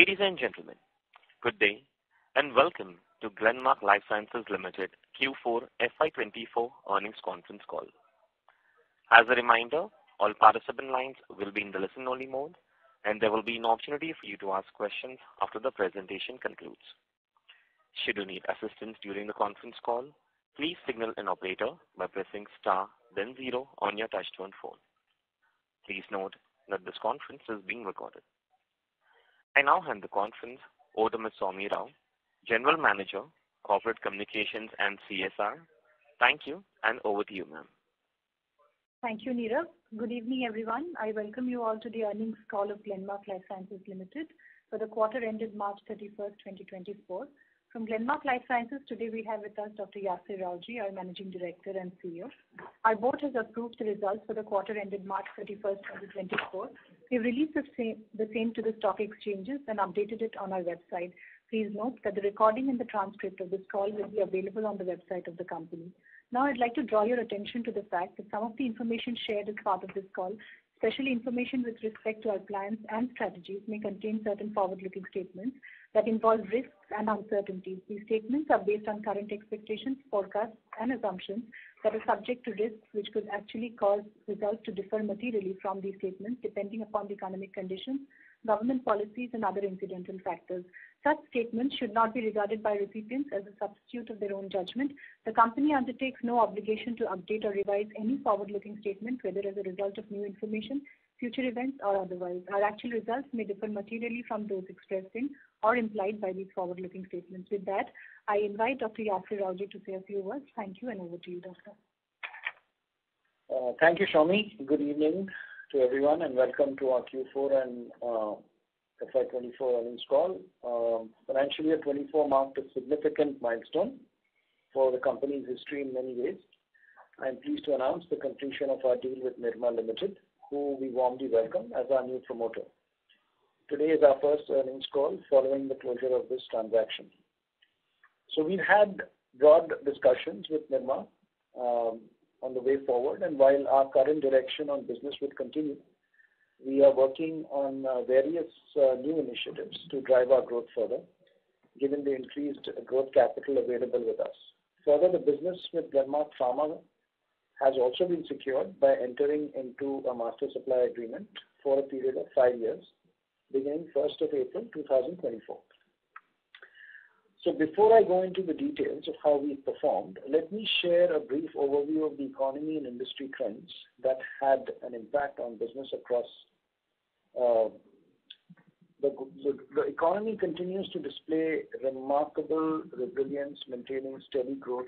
Ladies and gentlemen, good day, and welcome to Glenmark Life Sciences Limited Q4 FY 2024 earnings conference call. As a reminder, all participant lines will be in the listen-only mode, and there will be an opportunity for you to ask questions after the presentation concludes. Should you need assistance during the conference call, please signal an operator by pressing star then zero on your touchtone phone. Please note that this conference is being recorded. I now hand the conference over to Ms. Soumi Rao, General Manager, Corporate Communications and CSR. Thank you, and over to you, ma'am. Thank you, Nirav. Good evening, everyone. I welcome you all to the earnings call of Glenmark Life Sciences Limited for the quarter ended March 31, 2024. From Glenmark Life Sciences, today we have with us Dr. Yasir Rawjee, our Managing Director and CEO. Our board has approved the results for the quarter ended March 31, 2024. We've released the same to the stock exchanges and updated it on our website. Please note that the recording and the transcript of this call will be available on the website of the company. Now, I'd like to draw your attention to the fact that some of the information shared as part of this call, especially information with respect to our plans and strategies, may contain certain forward-looking statements that involve risks and uncertainties. These statements are based on current expectations, forecasts, and assumptions that are subject to risks, which could actually cause results to differ materially from these statements, depending upon the economic conditions, government policies, and other incidental factors. Such statements should not be regarded by recipients as a substitute of their own judgment. The company undertakes no obligation to update or revise any forward-looking statement, whether as a result of new information, future events, or otherwise. Our actual results may differ materially from those expressed in or implied by these forward-looking statements. With that, I invite Dr. Yasir Rawjee to say a few words. Thank you, and over to you, doctor. Uh, thank you, Soumi. Good evening to everyone, and welcome to our Q4 and uh, FY24 earnings call. Um, financial year 24 marked a significant milestone for the company's history in many ways. I am pleased to announce the completion of our deal with Nirma Limited, who we warmly welcome as our new promoter. Today is our first earnings call following the closure of this transaction. So we've had broad discussions with Nirma um, on the way forward, and while our current direction on business will continue, we are working on uh, various uh, new initiatives to drive our growth further, given the increased growth capital available with us. Further, the business with Glenmark Pharma has also been secured by entering into a master supply agreement for a period of five years, beginning first of April 2024. So before I go into the details of how we performed, let me share a brief overview of the economy and industry trends that had an impact on business across. Uh, the economy continues to display remarkable resilience, maintaining steady growth,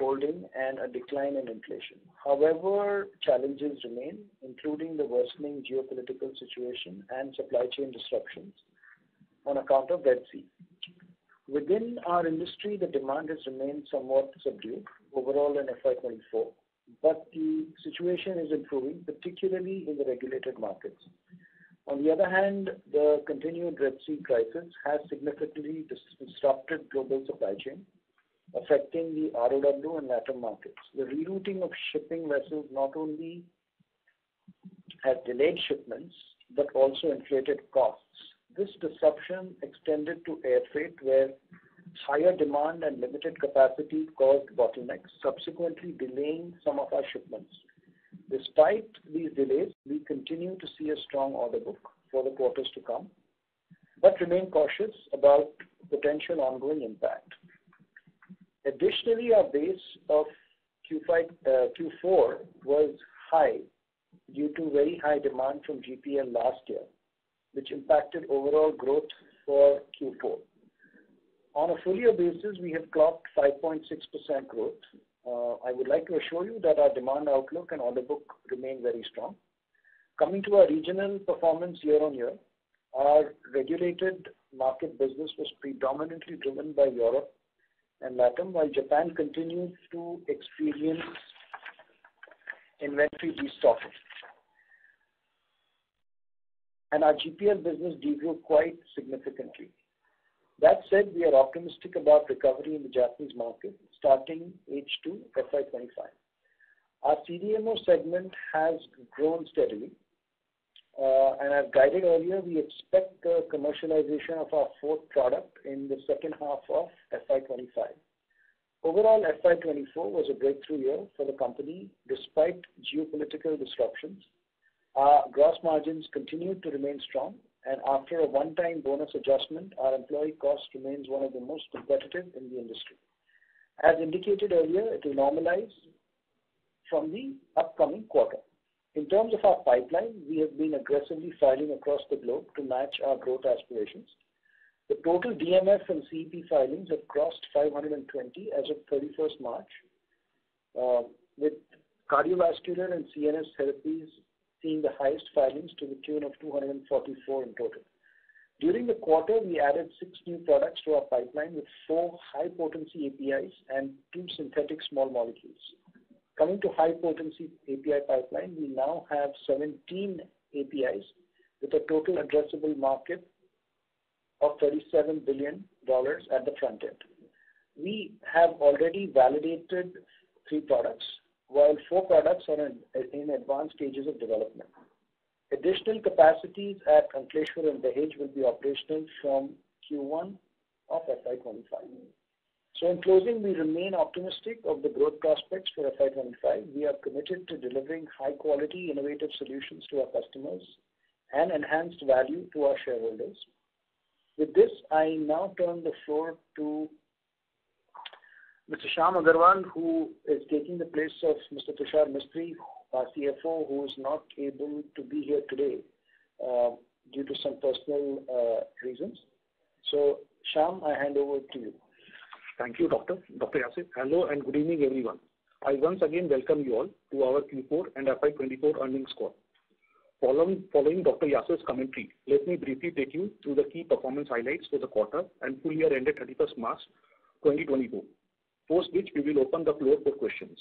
holding, and a decline in inflation. However, challenges remain, including the worsening geopolitical situation and supply chain disruptions on account of Red Sea. Within our industry, the demand has remained somewhat subdued overall in FY 2024, but the situation is improving, particularly in the regulated markets. On the other hand, the continued Red Sea crisis has significantly disrupted global supply chain, affecting the ROW and LATAM markets. The rerouting of shipping vessels not only has delayed shipments, but also inflated costs. This disruption extended to air freight, where higher demand and limited capacity caused bottlenecks, subsequently delaying some of our shipments. Despite these delays, we continue to see a strong order book for the quarters to come, but remain cautious about potential ongoing impact. Additionally, our base of Q4 uh, was high due to very high demand from GPL last year, which impacted overall growth for Q4. On a full year basis, we have clocked 5.6% growth. Uh, I would like to assure you that our demand outlook and order book remain very strong. Coming to our regional performance year-on-year, our regulated market business was predominantly driven by Europe and LATAM, while Japan continues to experience inventory destocking. Our GPL business de-grew quite significantly. That said, we are optimistic about recovery in the Japanese market starting H2 FY 2025. Our CDMO segment has grown steadily, uh, and I've guided earlier, we expect the commercialization of our fourth product in the second half of FY 2025. Overall, FY 2024 was a breakthrough year for the company, despite geopolitical disruptions. Our gross margins continued to remain strong, and after a one-time bonus adjustment, our employee cost remains one of the most competitive in the industry. As indicated earlier, it will normalize from the upcoming quarter. In terms of our pipeline, we have been aggressively filing across the globe to match our growth aspirations. The total DMF and CEP filings have crossed 520 as of 31st March, uh, with cardiovascular and CNS therapies seeing the highest filings to the tune of 244 in total. During the quarter, we added six new products to our pipeline, with four high-potency APIs and two synthetic small molecules. Coming to high-potency API pipeline, we now have 17 APIs with a total addressable market of $37 billion at the front end. We have already validated three products, while four products are in advanced stages of development. Additional capacities at Ankleshwar and Dahej will be operational from Q1 of FY 2025. In closing, we remain optimistic of the growth prospects for FY 2025. We are committed to delivering high-quality, innovative solutions to our customers and enhanced value to our shareholders. With this, I now turn the floor to Mr. Shyam Agarwal, who is taking the place of Mr. Tushar Mistry, our CFO, who is not able to be here today uh, due to some personal uh, reasons. So, Shyam, I hand over to you. Thank you, Dr. Dr. Yasir. Hello, and good evening, everyone. I once again welcome you all to our Q4 and FY 2024 earnings call. Following Dr. Yasir's commentary, let me briefly take you through the key performance highlights for the quarter and full year ended 31st March 2024, post which we will open the floor for questions.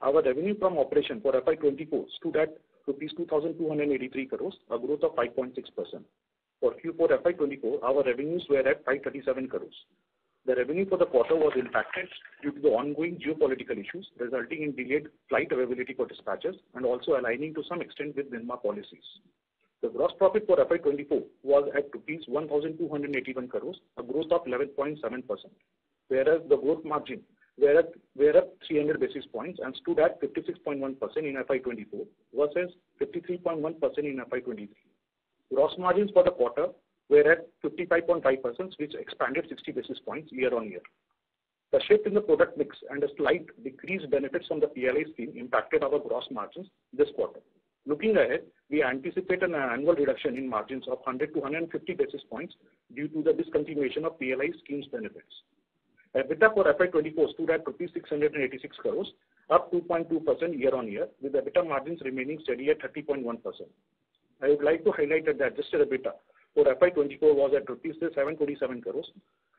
Our revenue from operation for FY 2024 stood at rupees 2,283 crores, a growth of 5.6%. For Q4 FY 2024, our revenues were at 537 crores. The revenue for the quarter was impacted due to the ongoing geopolitical issues, resulting in delayed flight availability for dispatchers and also aligning to some extent with Glenmark policies. The gross profit for FY 2024 was at rupees 1,281 crores, a growth of 11.7%, whereas the gross margin were at 300 basis points and stood at 56.1% in FY 2024 versus 53.1% in FY 2023. Gross margins for the quarter were at 55.5%, which expanded 60 basis points year-on-year. The shift in the product mix and a slight decreased benefits from the PLI scheme impacted our gross margins this quarter. Looking ahead, we anticipate an annual reduction in margins of 100 to 150 basis points due to the discontinuation of PLI schemes benefits. EBITDA for FY 2024 stood at rupees 686 crores, up 2.2% year-on-year, with the EBITDA margins remaining steady at 30.1%. I would like to highlight that the adjusted EBITDA for FY 2024 was at rupees 727 crores.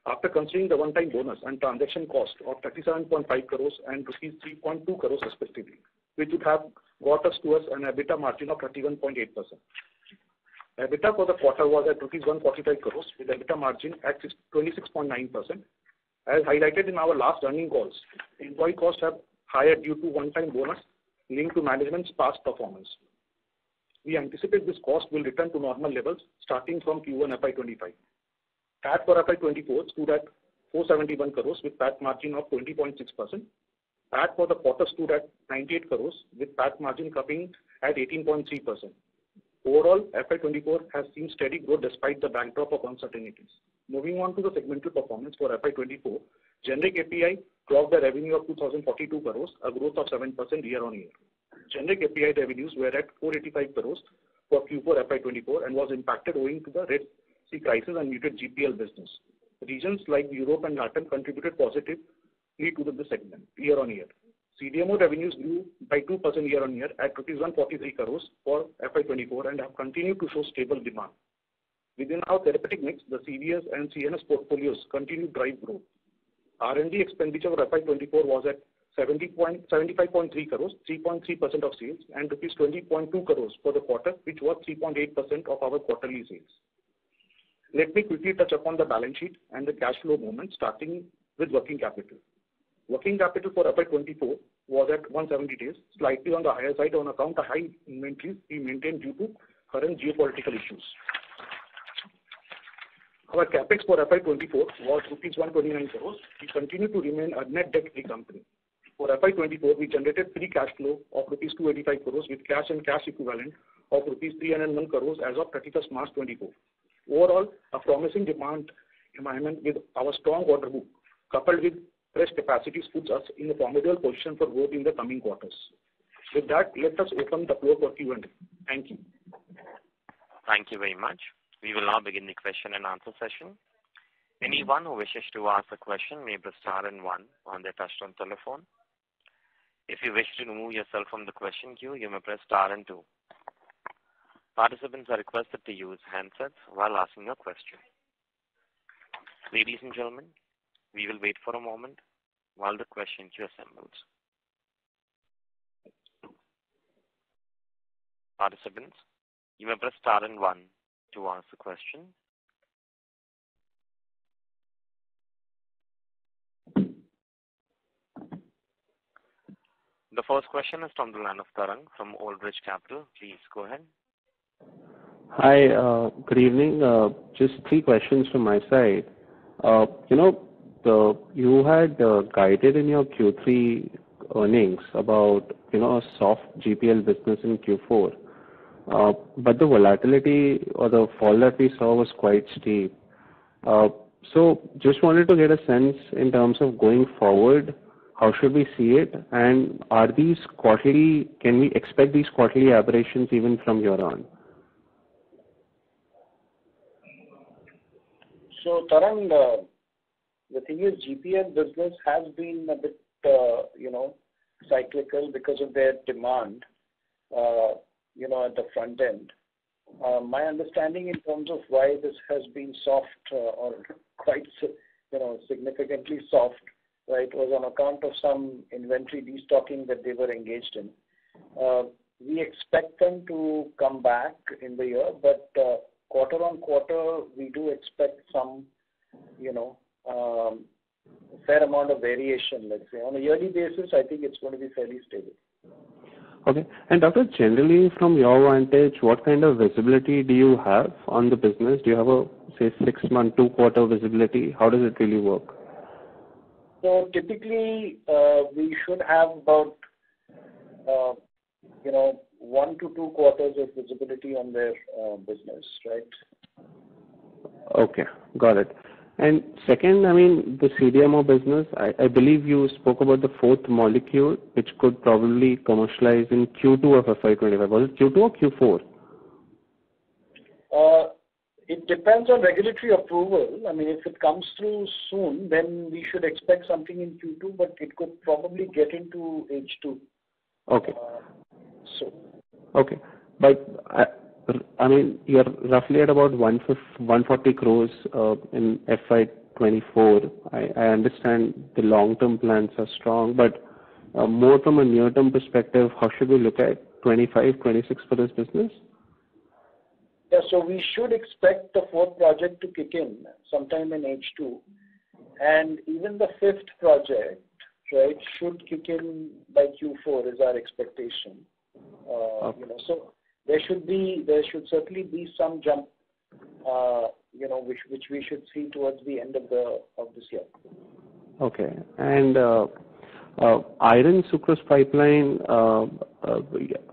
After considering the one-time bonus and transaction cost of 37.5 crores and rupees 3.2 crores respectively, which would have got us to an EBITDA margin of 31.8%. EBITDA for the quarter was at rupees 145 crores, with EBITDA margin at 26.9%. As highlighted in our last earning calls, employee costs have higher due to one-time bonus linked to management's past performance. We anticipate this cost will return to normal levels starting from Q1 FY 2025. PAT for FY 2024 stood at 471 crores, with PAT margin of 20.6%. PAT for the quarter stood at 98 crores, with PAT margin coming at 18.3%. Overall, FY 2024 has seen steady growth despite the backdrop of uncertainties. Moving on to the segmental performance for FY 2024, generic API clocked a revenue of 2,042 crores, a growth of 7% year-on-year. Generic API revenues were at 485 crores for Q4 FY 2024 and was impacted owing to the Red Sea crisis and muted GPL business. Regions like Europe and Latin contributed positively to the segment year-on-year. CDMO revenues grew by 2% year-on-year at rupees 143 crores for FY 2024 and have continued to show stable demand. Within our therapeutic mix, the CVS and CNS portfolios continue to drive growth. R&D expenditure for FY 2024 was at 75.3 crores, 3.3% of sales, and rupees 20.2 crores for the quarter, which was 3.8% of our quarterly sales. Let me quickly touch upon the balance sheet and the cash flow movement, starting with working capital. Working capital for FY 2024 was at 170 days, slightly on the higher side on account of high inventories we maintained due to current geopolitical issues. Our CapEx for FY 2024 was rupees 129 crores. We continue to remain a net debt-free company. For FY 2024, we generated free cash flow of rupees 285 crores, with cash and cash equivalent of rupees 301 crores as of 31st March 2024. Overall, a promising demand environment with our strong order book, coupled with fresh capacities, puts us in a formidable position for growth in the coming quarters. With that, let us open the floor for Q&A. Thank you. Thank you very much. We will now begin the question and answer session. Anyone who wishes to ask a question may press star and one on their touchtone telephone. If you wish to remove yourself from the question queue, you may press star and two. Participants are requested to use handsets while asking a question. Ladies and gentlemen, we will wait for a moment while the question queue assembles. Participants, you may press star and one to ask a question. The first question is from the line of Tarang from Old Bridge Capital. Please go ahead. Hi, Uh, good evening. Uh, Just three questions from my side. Uh, You know, you had guided in your Q3 earnings about, you know, a soft GPL business in Q4. But the volatility or the fall that we saw was quite steep. So just wanted to get a sense in terms of going forward, how should we see it? And are these quarterly? Can we expect these quarterly aberrations even from here on? So, Tarang, uh, the thing is, GPL business has been a bit, uh, you know, cyclical because of their demand, uh, you know, at the front end. My understanding in terms of why this has been soft, or quite, you know, significantly soft, Uh, right, was on account of some inventory destocking that they were engaged in. Uh, we expect them to come back in the year, but, uh, quarter-on-quarter, we do expect some, you know, um, fair amount of variation, let's say. On a yearly basis, I think it's going to be fairly stable. Okay. And Doctor, generally, from your vantage, what kind of visibility do you have on the business? Do you have a, say, six-month, two-quarter visibility? How does it really work? So typically, uh, we should have about, uh, you know, one to two quarters of visibility on their uh, business, right? Okay, got it. And second, I mean, the CDMO business, I believe you spoke about the fourth molecule, which could probably commercialize in Q2 of FY 2025. Was it Q2 or Q4? It depends on regulatory approval. I mean, if it comes through soon, then we should expect something in Q2, but it could probably get into H2. Okay. Uh, so. Okay. But, uh, I mean, you're roughly at about 140 crore uh, in FY 2024. I understand the long-term plans are strong, but more from a near-term perspective, how should we look at 2025, 2026 for this business? Yeah. So we should expect the fourth project to kick in sometime in H2, and even the fifth project, right, should kick in by Q4, is our expectation. Okay. You know, so there should be, there should certainly be some jump, uh, you know, which which we should see towards the end of the of this year. Okay. And, uh, uh, iron sucrose pipeline, Uh,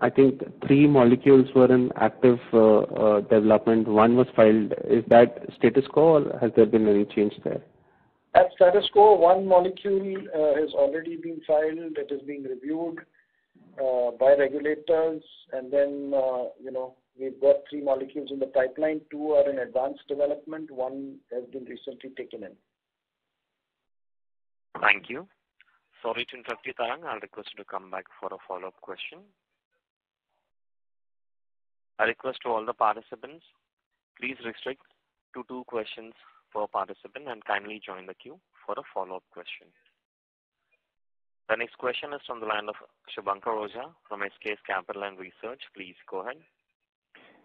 I think three molecules were in active uh, uh, development. One was filed. Is that status quo, or has there been any change there? At status quo, one molecule has already been filed. It is being reviewed by regulators. And then, you know, we've got three molecules in the pipeline. Two are in advanced development. One has been recently taken in. Thank you. Sorry to interrupt you, Tarang. I'll request you to come back for a follow-up question. I request to all the participants, please restrict to two questions per participant, and kindly join the queue for a follow-up question. The next question is from the line of Shubhankar Ojha from SKS Capital and Research. Please go ahead.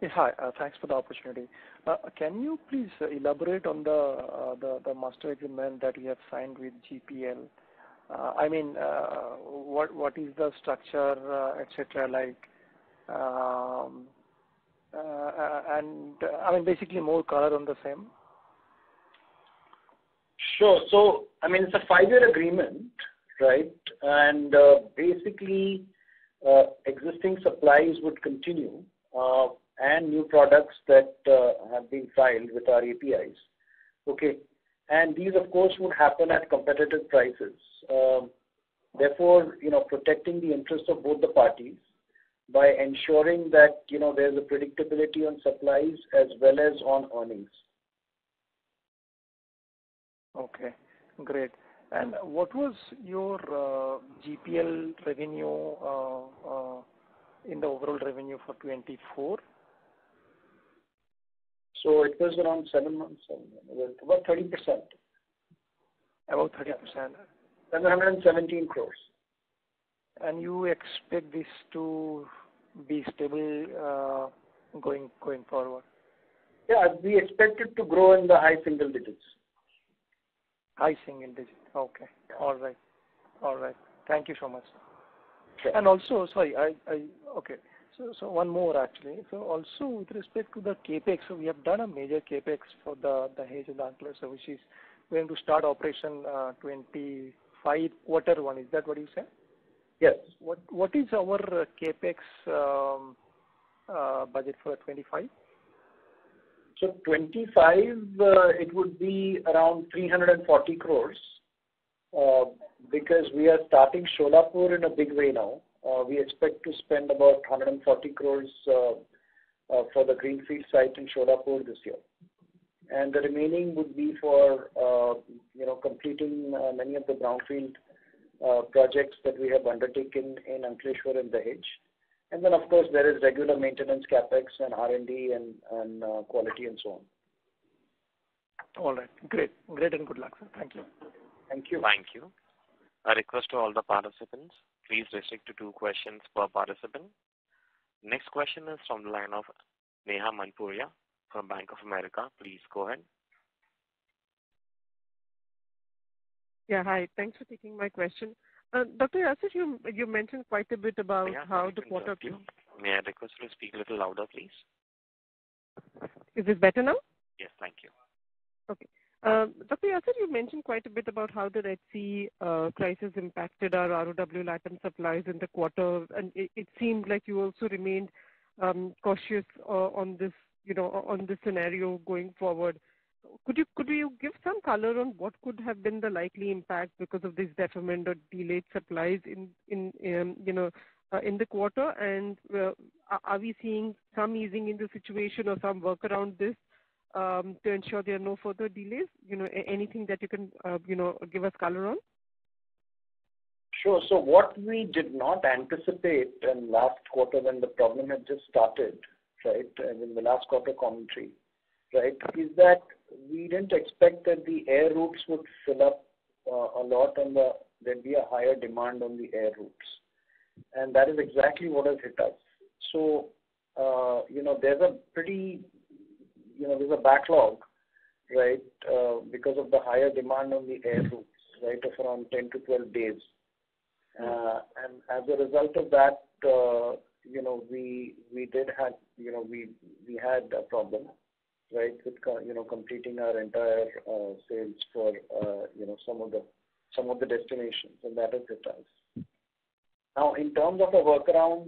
Yeah, hi. Uh, thanks for the opportunity. Uh, can you please uh, elaborate on the master agreement that you have signed with GPL? Uh, I mean, uh, what is the structure, uh, et cetera, like, um, and I mean, basically more color on the same. Sure. So, I mean, it's a five-year agreement, right? And basically, existing supplies would continue, and new products that have been filed with our APIs. Okay? And these, of course, would happen at competitive prices. Um, therefore, you know, protecting the interests of both the parties by ensuring that, you know, there's a predictability on supplies as well as on earnings. Okay, great. And what was your uh, GPL revenue uh, uh, in the overall revenue for 2024? So it was around seven months, about 30%. About 30%. 717 crore. You expect this to be stable, uh, going going forward? Yeah, we expect it to grow in the high single digits. High single digits. Okay. All right. All right. Thank you so much. Sure. And also, sorry, I okay, so one more actually. So also with respect to the CapEx, so we have done a major CapEx for the Dahej and Ankleshwar, which is going to start operation uh, 2025, quarter one. Is that what you said? Yes. What What is our uh, CapEx um, uh, budget for 2025? So 2025, it would be around 340 crore, because we are starting Solapur in a big way now. Uh, we expect to spend about 140 crores uh, for the greenfield site in Solapur this year. And the remaining would be for, uh, you know, completing many of the brownfield projects that we have undertaken in Ankleshwar and Dahej. And then, of course, there is regular maintenance CapEx and R&D and quality and so on. All right. Great. Great, and good luck, sir. Thank you. Thank you. Thank you. A request to all the participants, please restrict to two questions per participant. Next question is from the line of Neha Manpuria from Bank of America. Please go ahead. Yeah, hi. Thanks for taking my question. Uh, Dr. Yasir, you mentioned quite a bit about how the quarter- May I request you to speak a little louder, please? Is this better now? Yes, thank you. Okay. Uh, Dr. Yasir, you mentioned quite a bit about how the Red Sea uh, crisis impacted our ROW LATAM supplies in the quarter, and it seemed like you also remained um, cautious uh, on this, you know, on this scenario going forward. Could you give some color on what could have been the likely impact because of this deferment or delayed supplies in, um, you know, in the quarter? And are we seeing some easing in the situation or some work around this Um, to ensure there are no further delays? You know, anything that you can, uh, you know, give us color on? Sure. So what we did not anticipate in last quarter when the problem had just started, right, in the last quarter commentary, right, is that we didn't expect that the air routes would fill up uh, a lot and there'd be a higher demand on the air routes. And that is exactly what has hit us. So, uh, you know, there's a pretty, you know, there's a backlog, right, uh, because of the higher demand on the air routes, right, of around 10 to 12 days. Hmm. Uh, and as a result of that, uh, you know, we did have, you know, we we had a problem, right, with you know, completing our entire sales for, you know, some of the some of the destinations, and that has hit us. Now, in terms of a workaround,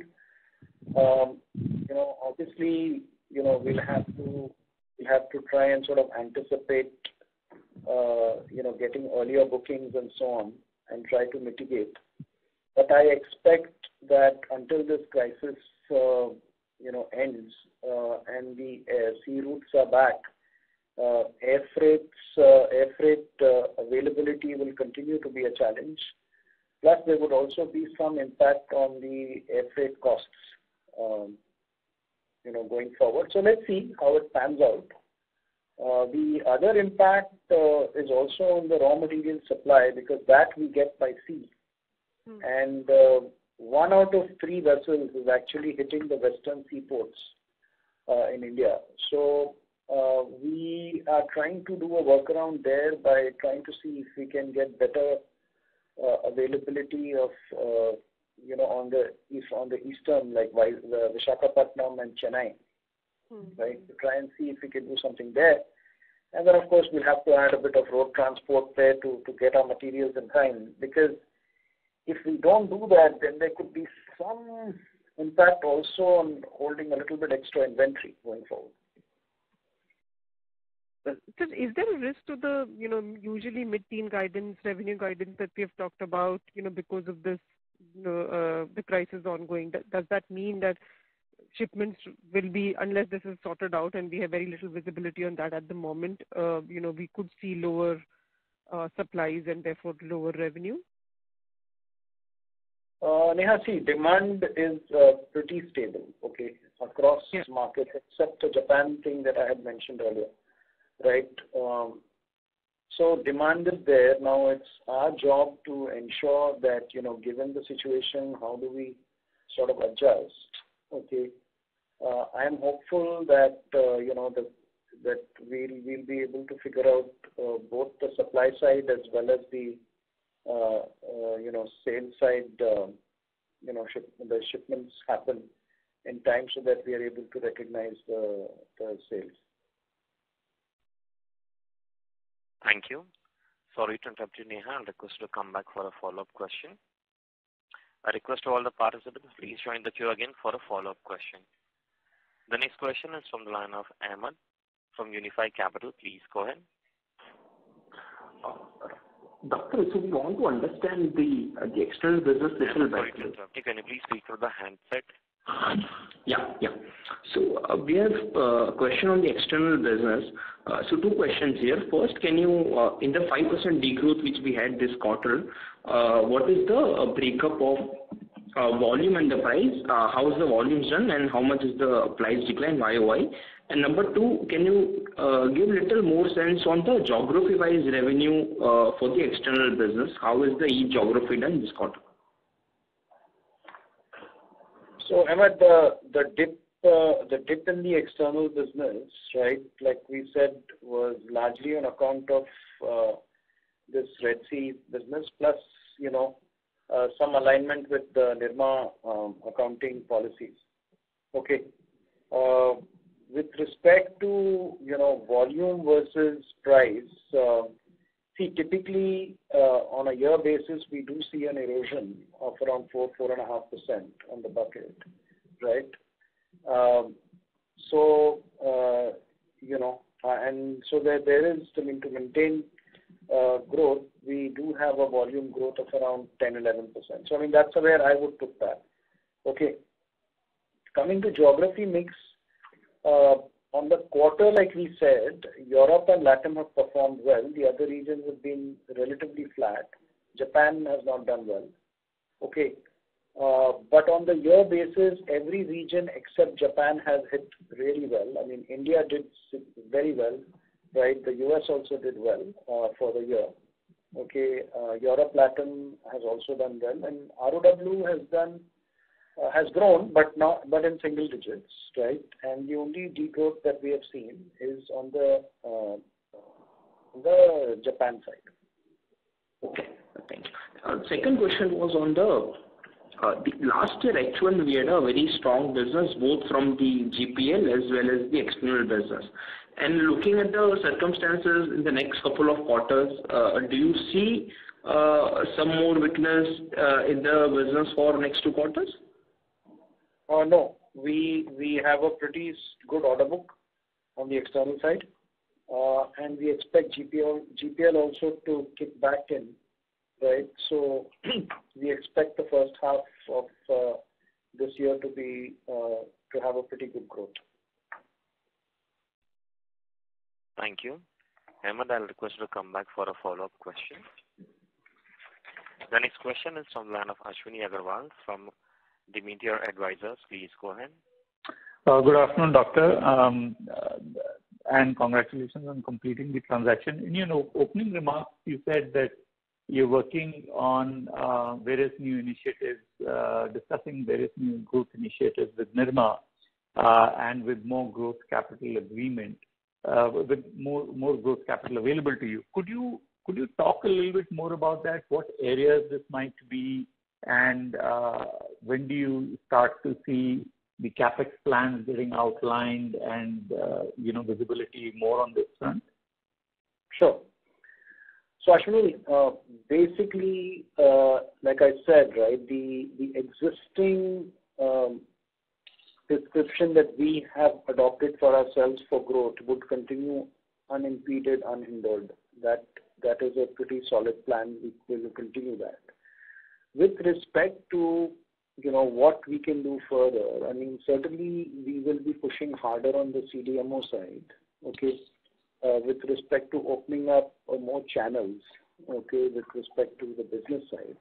um, you know, obviously, you know, we'll have to, we have to try and sort of anticipate, uh, you know, getting earlier bookings and so on, and try to mitigate. But I expect that until this crisis, uh, you know, ends, uh, and the sea routes are back, air freight availability will continue to be a challenge. Plus, there would also be some impact on the air freight costs, um, you know, going forward. So let's see how it pans out. Uh, the other impact uh, is also on the raw material supply, because that we get by sea. Mm. One out of three vessels is actually hitting the western seaports in India. So, we are trying to do a workaround there by trying to see if we can get better availability of, you know, on the east, on the eastern, like the Visakhapatnam and Chennai. Hmm. right? To try and see if we can do something there. And then, of course, we'll have to add a bit of road transport there to to get our materials in time, because if we don't do that, then there could be some impact also on holding a little bit extra inventory going forward. Sir, is there a risk to the, you know, usually mid-teen guidance, revenue guidance that we have talked about, you know, because of this, Uh, the crisis ongoing? Does that mean that shipments will be, unless this is sorted out, and we have very little visibility on that at the moment, uh, you know, we could see lower uh, supplies and therefore lower revenue? Neha, see, demand is pretty stable, okay, across- markets, except the Japan thing that I had mentioned earlier, right? Um, So demand is there. Now, it's our job to ensure that, you know, given the situation, how do we sort of adjust, okay? Uh, I am hopeful that, uh, you know, that we'll we'll be able to figure out both the supply side as well as the, you know, sales side, you know, the shipments happen in time so that we are able to recognize the, the sales. Thank you. Sorry to interrupt you, Neha. I'll request you to come back for a follow-up question. I request to all the participants, please join the queue again for a follow-up question. The next question is from the line of Ahmed from Unifi Capital. Please go ahead. Uh, doctor, so we want to understand the uh, the external business little better. Sorry to interrupt you. Can you please speak through the handset? Yeah, yeah. So, uh, we have a question on the external business. Uh, so two questions here. First, can you, in the 5% degrowth which we had this quarter, what is the breakup of volume and the price? How is the volumes done, and how much is the price decline YOY? And number two, can you give little more sense on the geography-wise revenue for the external business? How is the each geography done this quarter? So, Ahmed, the dip uh the dip in the external business, right, like we said, was largely on account of uh, this Red Sea business, plus, you know, uh, some alignment with the Nirma um, accounting policies. Okay. Uh, with respect to, you know, volume versus price, see, typically, uh, on a year basis, we do see an erosion of around 4-4.5% on the bucket, right? Um, so, uh, you know, uh, and so there is, I to maintain growth, we do have a volume growth of around 10-11%. So, I mean, that's where I would put that. Okay. Coming to geography mix, on the quarter, like we said, Europe and Latin have performed well. The other regions have been relatively flat. Japan has not done well. Okay. Uh, but on the year basis, every region except Japan has hit really well. I mean, India did very well, right? The US also did well uh, for the year. Okay, uh, Europe, Latin has also done well, and ROW has done, Uh, has grown, but not, but in single digits, right? And the only degrowth that we have seen is on the uh, Japan side. Okay, thank you. Uh, second question was on the last year, actually, we had a very strong business, both from the GPL as well as the external business. And looking at the circumstances in the next couple of quarters, do you see some more weakness in the business for next two quarters? Uh, no. We we have a pretty good order book on the external side, uh, and we expect GPL also to kick back in, right? So, we expect the first half of uh, this year to be uh to have a pretty good growth. Thank you. Ahmed, I'll request you to come back for a follow-up question. The next question is from the line of Ashwini Agarwal from Demeter Advisors. Please go ahead. Uh, good afternoon, doctor, um, uh, and congratulations on completing the transaction. In your opening remarks, you said that you're working on uh, various new initiatives, discussing various new growth initiatives with Nirma, and with more growth capital agreement, with more, more growth capital available to you. Could you. Could you talk a little bit more about that? What areas this might be, and uh, when do you start to see the CapEx plans getting outlined and, uh, you know, visibility more on this front? Sure. Ashwini, uh, basically, like I said, right, the the existing um, prescription that we have adopted for ourselves for growth would continue unimpeded, unhindered. That that is a pretty solid plan. We will continue that. With respect to, you know, what we can do further, I mean, certainly we will be pushing harder on the CDMO side, okay, uh, with respect to opening up uh, more channels, okay, with respect to the business side.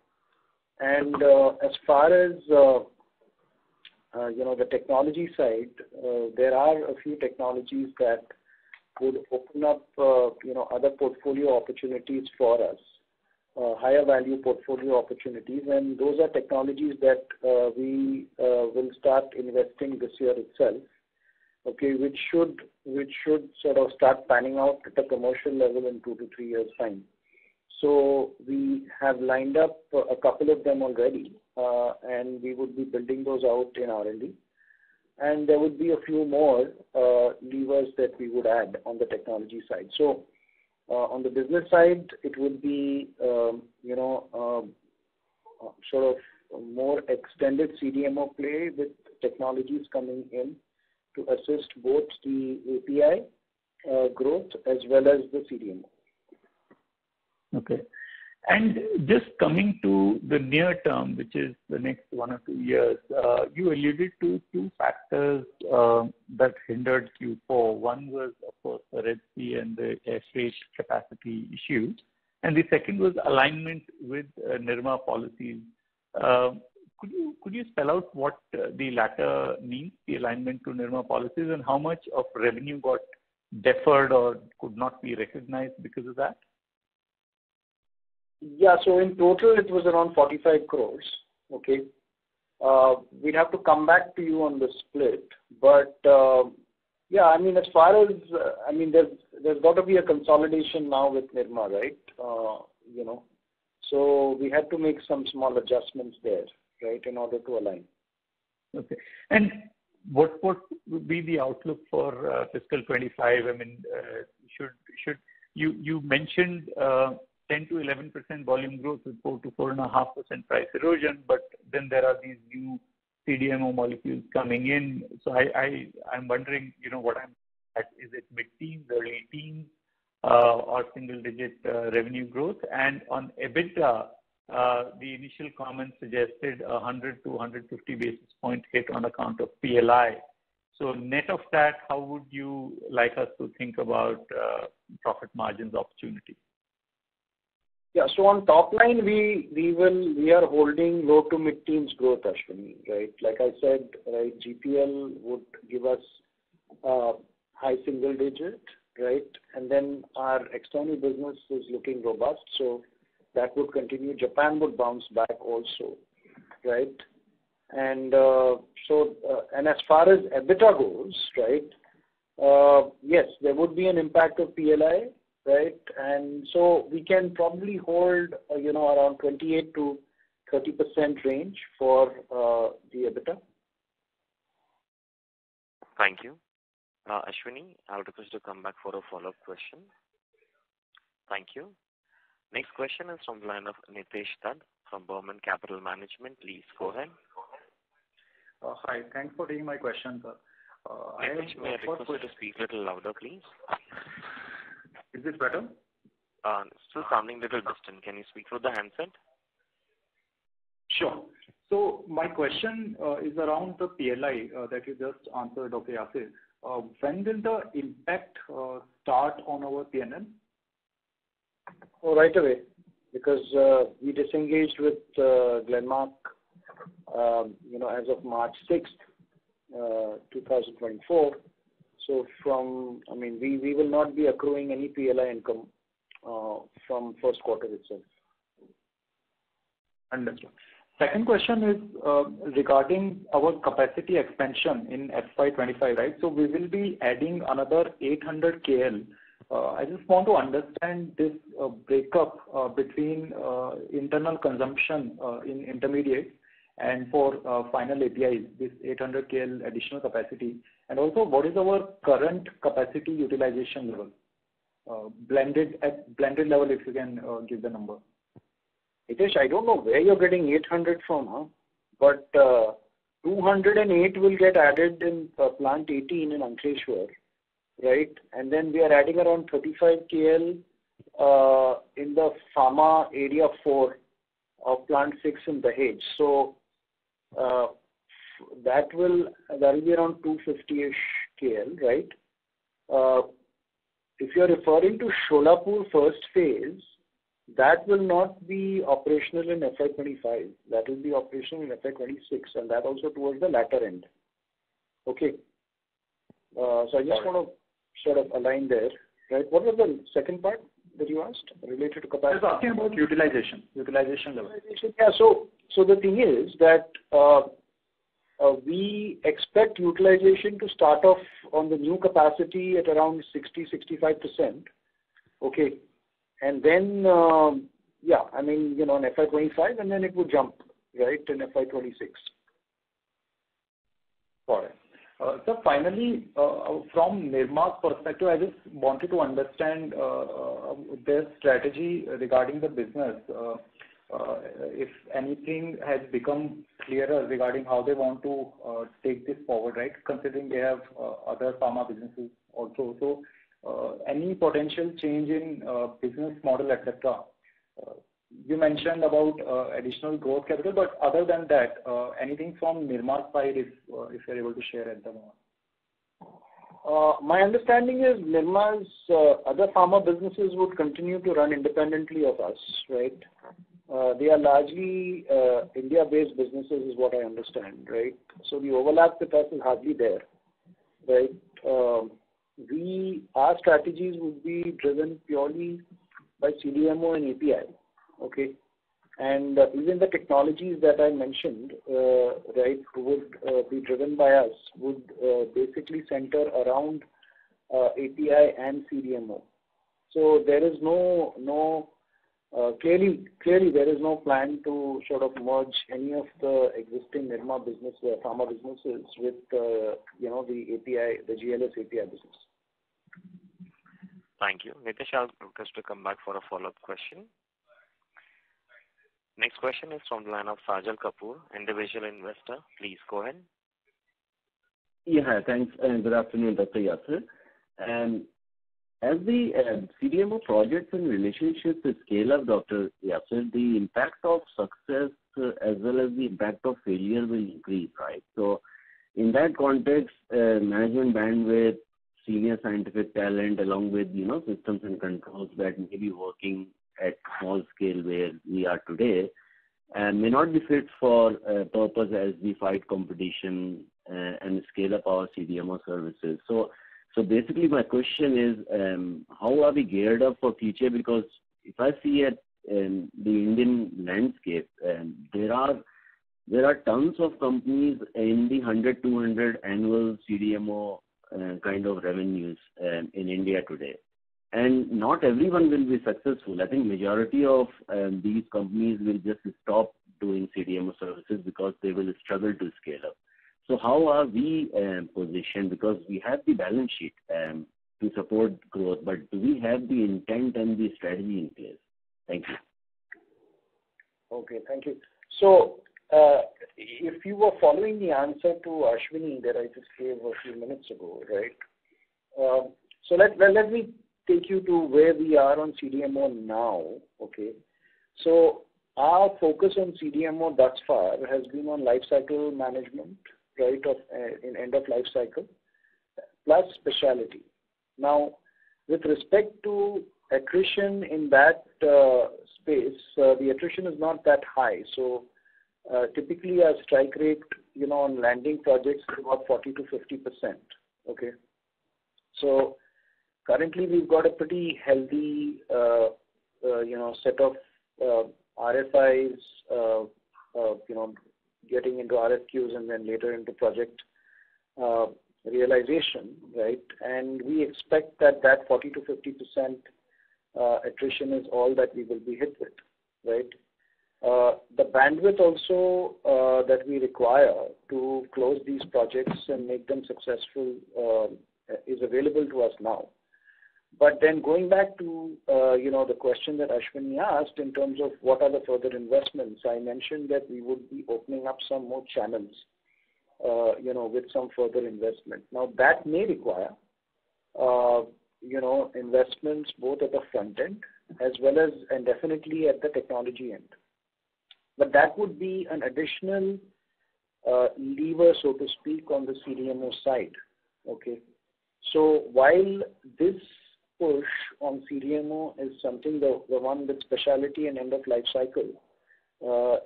And uh as far as, uh, you know, the technology side, there are a few technologies that would open up, you know, other portfolio opportunities for us, higher value portfolio opportunities. And those are technologies that uh, we uh, will start investing this year itself, okay, which should which should sort of start panning out at a commercial level in two to three years' time. So, we have lined up a couple of them already, uh, and we would be building those out in R&D. And There would be a few more levers that we would add on the technology side. Uh, on the business side, it would be, um, you know, um, uh, sort of more extended CDMO play with technologies coming in to assist both the API uh, growth as well as the CDMO. Okay. And just coming to the near term, which is the next one or two years, uh, you alluded to two factors uh, that hindered Q4. One was, of course, the Red Sea and the air freight capacity issue, and the second was alignment with uh, Nirma policies. Um, could you spell out what the latter means, the alignment to Nirma policies, and how much of revenue got deferred or could not be recognized because of that? Yeah. So in total it was around 45 crores. Okay. Uh, we'd have to come back to you on the split. But uh, yeah, I mean, as far as, uh, I mean, there's got to be a consolidation now with Nirma, right? You know. So we had to make some small adjustments there, right, in order to align. Okay. And what would be the outlook for fiscal 2025? I mean, uh should should you you mentioned 10%-11% volume growth with 4%-4.5% price erosion, but then there are these new CDMO molecules coming in. So I, I, I'm wondering, you know, what I'm at, is it mid-teens, early teens, uh, or single digit uh, revenue growth? And on EBITDA, uh, the initial comments suggested 100 to 150 basis point hit on account of PLI. So net of that, how would you like us to think about profit margins opportunity? Yeah. So on top line, we will we are holding low to mid-teens growth, Ashwini, right? Like I said, right, GPL would give us uh, high single digit, right? And then our external business is looking robust, so that would continue. Japan would bounce back also, right? And uh, so uh, and as far as EBITDA goes, right, yes, there would be an impact of PLI, right? And so we can probably hold, uh, you know, around 28%-30% range for uh, the EBITDA. Thank you. Uh, Ashwini, I would request you to come back for a follow-up question. Thank you. Next question is from the line of Nitesh Dutt from Burman Capital Management. Please go ahead. Hi. Thanks for taking my question, sir. Nitesh, may I request you to speak a little louder, please? Is this better? Uh, Still sounding a little distant. Can you speak through the handset? Sure. So my question uh, is around the PLI uh, that you just answered, Dr. Yasir. Uh, when will the impact start on our P&L? Oh, right away, because we disengaged with Glenmark, um, you know, as of March 6th, 2024. I mean, we will not be accruing any PLI income uh, from first quarter itself. Understood. Second question is uh, regarding our capacity expansion in FY 2025, right? So we will be adding another 800 KL. Uh, I just want to understand this breakup between internal consumption in intermediates and for final APIs, this 800 KL additional capacity? And also, what is our current capacity utilization level, uh, blended at blended level, if you can uh, give the number? Hitesh, I don't know where you're getting 800 from, but uh, 208 will get added in plant 18 in Ankleshwar, right? And then we are adding around 35 KL in the pharma area 4 of plant 6 in Dahej. That will be around 250-ish KL, right? Uh, if you're referring to Solapur first phase, that will not be operational in FY 2025. That will be operational in FY 2026, and that also towards the latter end. Okay. Uh, so I just want to sort of align there, right? What was the second part that you asked related to capacity? I was asking about utilization utilization level. Yeah. So the thing is that uh, Uh, we expect utilization to start off on the new capacity at around 60%-65%. Okay. And then, um, yeah, I mean, you know, in FY 2025, and then it would jump, right, in FY 2026. Got it. Uh, finally, uh, from Nirma's perspective, I just wanted to understand their strategy regarding the business. Uh, if anything has become clearer regarding how they want to uh, take this forward, right? Considering they have uh, other pharma businesses also. So, any potential change in business model, etc.? You mentioned about additional growth capital, but other than that, anything from Nirma's side, if if you're able to share at the moment. My understanding is Nirma's other pharma businesses would continue to run independently of us, right? Uh, they are largely uh, India-based businesses, is what I understand, right? So the overlap with us is hardly there, right? Um we our strategies would be driven purely by CDMO and API. Okay? And uh, even the technologies that I mentioned, right, would be driven by us, would basically center around API and CDMO. So there is no no Uh, clearly clearly there is no plan to sort of merge any of the existing Nirma business, uh, pharma businesses with, uh, you know, the API, the GLS API business. Thank you. Hitesh, I'll request to come back for a follow-up question. Next question is from the line of Sajal Kapoor, individual investor. Please go ahead. Yeah. Thanks, and good afternoon, Dr. Yasir. As the uh, CDMO projects and relationships scale up, Dr. Yasir, the impact of success uh, as well as the impact of failure will increase, right? So in that context, uh, management bandwidth, senior scientific talent, along with, you know, systems and controls that may be working at small scale where we are today, may not be fit for purpose as we fight competition and scale up our CDMO services. So basically my question is, um, how are we geared up for future? Because if I see at um, the Indian landscape, um, there are there are tons of companies in the 100, 200 annual CDMO uh, kind of revenues in India today. And not everyone will be successful. I think majority of these companies will just stop doing CDMO services because they will struggle to scale up. So how are we um, positioned? Because we have the balance sheet um, to support growth, but do we have the intent and the strategy in place? Thank you. Okay. Thank you. So, uh, if you were following the answer to Ashwini that I just gave a few minutes ago, right? Um, let let, let me take you to where we are on CDMO now, okay? So our focus on CDMO thus far has been on life cycle management, right, of uh, in end of life cycle, plus specialty. Now, with respect to attrition in that uh, space, uh, the attrition is not that high. So, typically our strike rate, you know, on landing projects is about 40%-50%. Okay? So currently we've got a pretty healthy, you know, set of RFIs, you know, getting into RFQs and then later into project uh, realization, right? And we expect that that 40%-50% uh, attrition is all that we will be hit with, right? Uh, the bandwidth also that we require to close these projects and make them successful is available to us now. But then going back to uh you know the question that Ashwini asked in terms of what are the further investments, I mentioned that we would be opening up some more channels uh, you know, with some further investment. Now that may require uh you know investments both at the front end as well as, and definitely at the technology end. But that would be an additional lever, so to speak, on the CDMO side. Okay. So while this push on CDMO is something, the one with specialty and end of life cycle,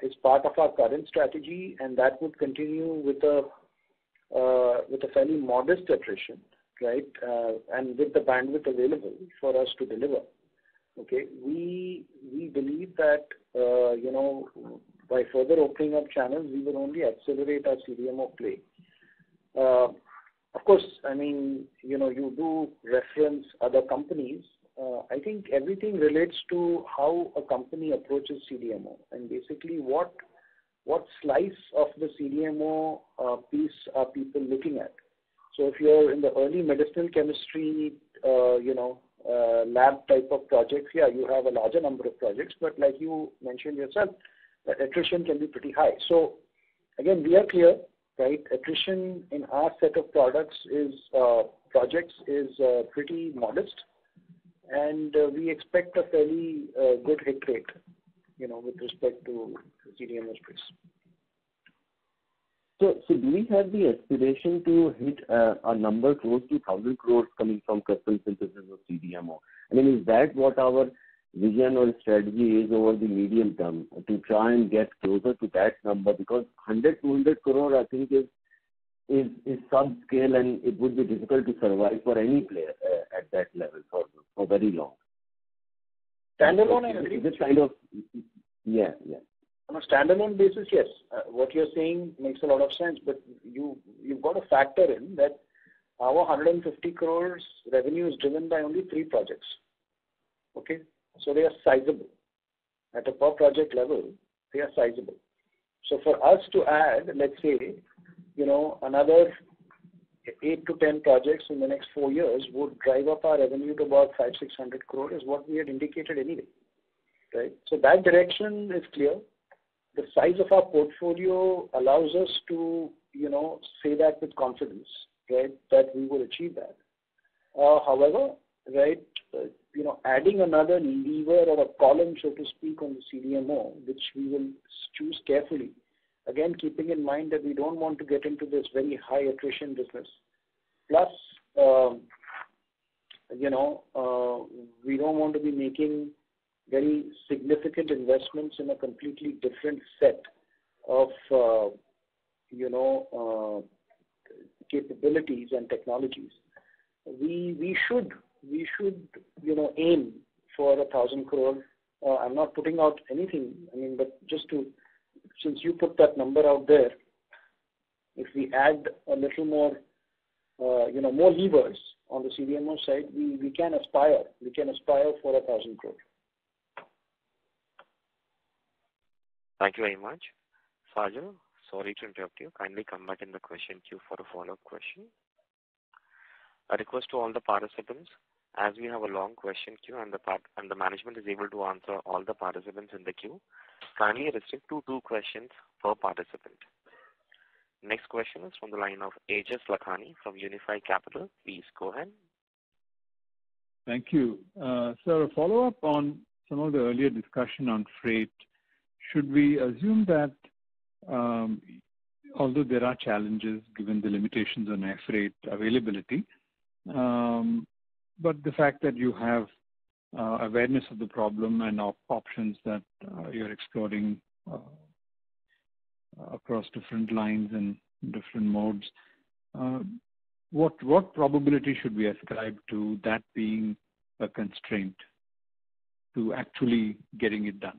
is part of our current strategy, and that would continue with a uh with a fairly modest attrition, right? Uh and with the bandwidth available for us to deliver. Okay. We we believe that uh you know by further opening up channels, we will only accelerate our CDMO play. Of course, I mean, you know, you do reference other companies. Uh, I think everything relates to how a company approaches CDMO and basically what what slice of the CDMO uh, piece are people looking at. So if you're in the early medicinal chemistry uh, you know, lab type of projects, yeah, you have a larger number of projects, but like you mentioned yourself, attrition can be pretty high. So again, we are clear, right? Attrition in our set of products is uh, projects is uh, pretty modest, and uh, we expect a fairly good hit rate you know, with respect to CDMO space. So, so do we have the aspiration to hit a number close to 1,000 crores coming from custom synthesis of CDMO? I mean, is that what our vision or strategy is over the medium term, to try and get closer to that number? Because 100 crore-200 crore, I think is sub-scale, and it would be difficult to survive for any player uh, at that level for very long. Standalone, I agree. This kind of, yeah. Yeah. On a standalone basis, yes. Uh, what you're saying makes a lot of sense, but you you've got to factor in that our 150 crores revenue is driven by only three projects. Okay? So they are sizable. At a per project level, they are sizable. So for us to add, let's say, you know, another eight to ten projects in the next four years would drive up our revenue to about 500 crore-600 crore, is what we had indicated anyway. Right? So that direction is clear. The size of our portfolio allows us to you know, say that with confidence, right, that we will achieve that. Uh, however, uh, adding another lever or a column, so to speak, on the CDMO, which we will choose carefully, again, keeping in mind that we don't want to get into this very high attrition business. Plus, um, you know, uh, we don't want to be making very significant investments in a completely different set of uh, you know, uh, capabilities and technologies. We should aim for 1,000 crore. Uh, I'm not putting out anything, I mean, but just to since you put that number out there, if we add a little more uh, you know, more levers on the CDMO side, we can aspire We can aspire for 1,000 crore. Thank you very much. Sajal, sorry to interrupt you. Kindly come back in the question queue for a follow-up question. A request to all the participants, as we have a long question queue and the part and the management is able to answer all the participants in the queue, kindly restrict to two questions per participant. Next question is from the line of Aejas Lakhani from Unifi Capital. Please go ahead. Thank you. Uh, sir, a follow-up on some of the earlier discussion on freight. Should we assume that um, although there are challenges given the limitations on air freight availability, um, but the fact that you have uh, awareness of the problem and options that uh, you're exploring uh, across different lines and different modes, what what probability should we ascribe to that being a constraint to actually getting it done?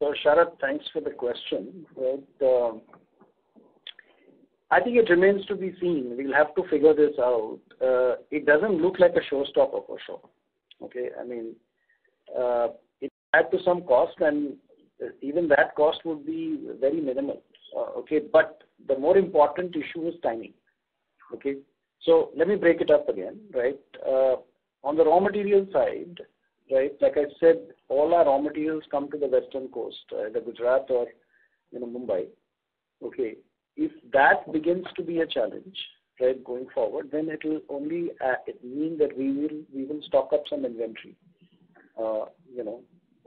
So Sharad, thanks for the question. Um, I think it remains to be seen. We'll have to figure this out. Uh, it doesn't look like a showstopper for sure. Okay? I mean, uh, it add to some cost, and uh, even that cost would be very minimal. Okay? But the more important issue is timing. Okay? So let me break it up again, right? On the raw material side, right, like I said, all our raw materials come to the western coast, either Gujarat or, you know, Mumbai. Okay? If that begins to be a challenge, right, going forward, then it will only uh, mean that we will we will stock up some inventory. Uh, You know,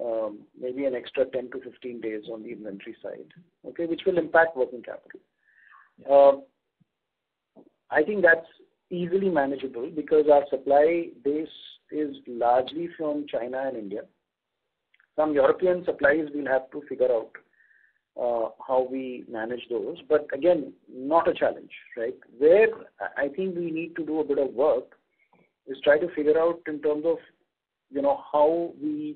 um, maybe an extra 10 to 15 days on the inventory side, okay, which will impact working capital. Um, I think that's easily manageable because our supply base is largely from China and India. Some European supplies we'll have to figure out Uh, how we manage those. But again, not a challenge, right? Where I think we need to do a bit of work is try to figure out in terms of, you know, how we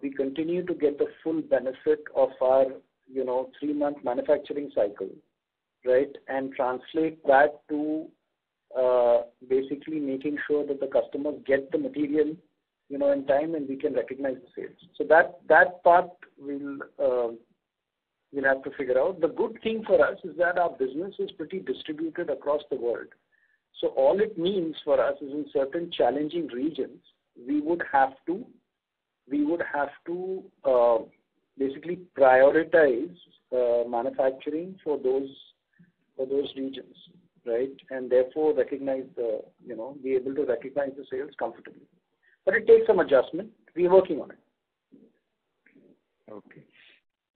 we continue to get the full benefit of our, you know, three-month manufacturing cycle, right? And translate that to uh, basically making sure that the customers get the material, you know, in time, and we can recognize the sales. So that that part uh, we'll have to figure out. The good thing for us is that our business is pretty distributed across the world. So all it means for us is in certain challenging regions, we would have to we would have to uh, basically prioritize manufacturing for those for those regions, right? And therefore recognize the, you know, be able to recognize the sales comfortably. But it takes some adjustment. We're working on it. Okay.